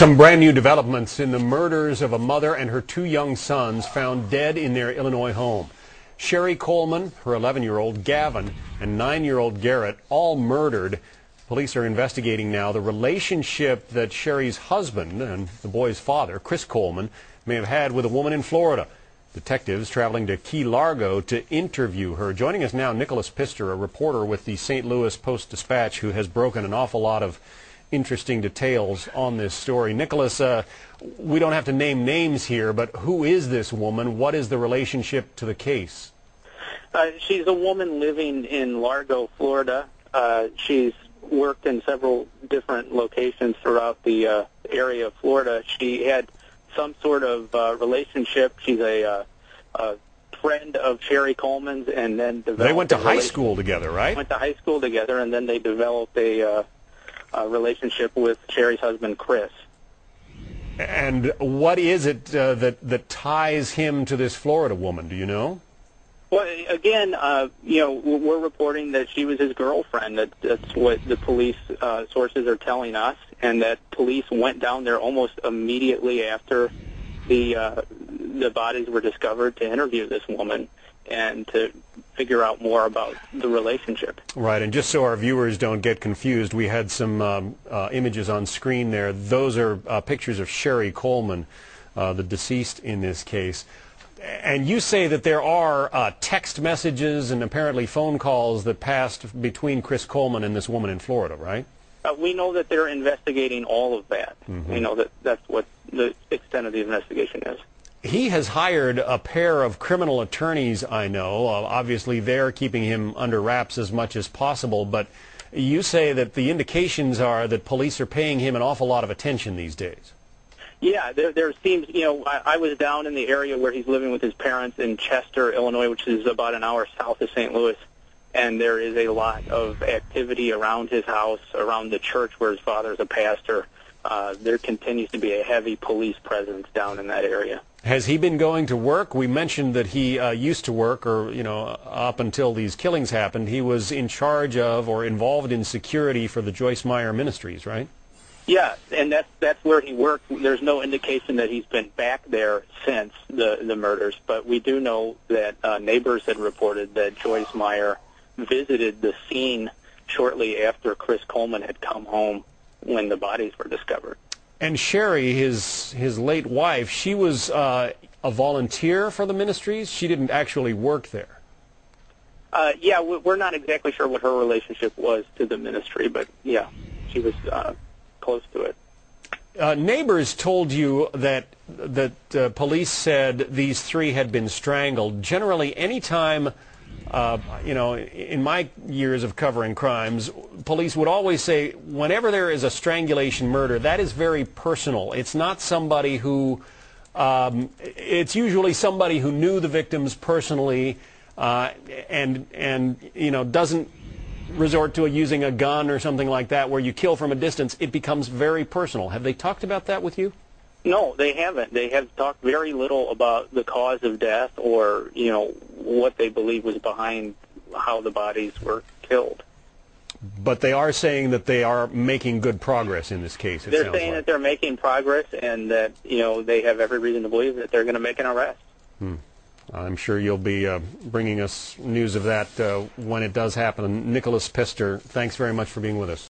Some brand new developments in the murders of a mother and her two young sons found dead in their Illinois home. Sheri Coleman, her 11-year-old Gavin, and 9-year-old Garett, all murdered. Police are investigating now the relationship that Sheri's husband and the boy's father, Chris Coleman, may have had with a woman in Florida. Detectives traveling to Key Largo to interview her. Joining us now, Nicholas Pistor, a reporter with the St. Louis Post-Dispatch, who has broken an awful lot of interesting details on this story. Nicholas, uh, we don't have to name names here, but who is this woman? What is the relationship to the case? Uh, she's a woman living in Largo, Florida. Uh, she's worked in several different locations throughout the uh, area of Florida. She had some sort of uh, relationship. She's a, uh, a friend of Sheri Coleman's, and then they went to high school together, right? Went to high school together, and then they developed a uh, relationship with Sheri's husband, Chris. And what is it uh, that that ties him to this Florida woman? Do you know? Well, again, uh, you know, we're reporting that she was his girlfriend. That that's what the police uh, sources are telling us, and that police went down there almost immediately after the uh, the bodies were discovered to interview this woman and to figure out more about the relationship. Right, and just so our viewers don't get confused, we had some um, uh, images on screen there. Those are uh, pictures of Sheri Coleman, uh, the deceased in this case. And you say that there are uh, text messages and apparently phone calls that passed between Chris Coleman and this woman in Florida, right? Uh, we know that they're investigating all of that. Mm-hmm. We know that that's what the extent of the investigation is he has hired a pair of criminal attorneys, I know. Uh, obviously, they're keeping him under wraps as much as possible, but you say that the indications are that police are paying him an awful lot of attention these days. Yeah, there, there seems, you know, I, I was down in the area where he's living with his parents in Chester, Illinois, which is about an hour south of St. Louis, and there is a lot of activity around his house, around the church where his father is a pastor. Uh, there continues to be a heavy police presence down in that area. Has he been going to work? We mentioned that he uh, used to work, or you know, up until these killings happened, he was in charge of or involved in security for the Joyce Meyer Ministries, right? Yeah, and that's that's where he worked. There's no indication that he's been back there since the the murders, but we do know that uh, neighbors had reported that Joyce Meyer visited the scene shortly after Chris Coleman had come home when the bodies were discovered. And Sheri, his his late wife, she was uh, a volunteer for the ministries. She didn't actually work there. Uh, yeah, we're not exactly sure what her relationship was to the ministry, but yeah, she was uh, close to it. Uh, neighbors told you that that uh, police said these three had been strangled. Generally, anytime uh, you know, in my years of covering crimes, police would always say, whenever there is a strangulation murder, that is very personal. It's not somebody who, um, it's usually somebody who knew the victims personally uh, and, and, you know, doesn't resort to a, using a gun or something like that where you kill from a distance. It becomes very personal. Have they talked about that with you? No, they haven't. They have talked very little about the cause of death or, you know, what they believe was behind how the bodies were killed. But they are saying that they are making good progress in this case. they're saying like. that they're making progress and that, you know, they have every reason to believe that they're going to make an arrest. Hmm. I'm sure you'll be uh, bringing us news of that uh, when it does happen. Nicholas Pistor, thanks very much for being with us.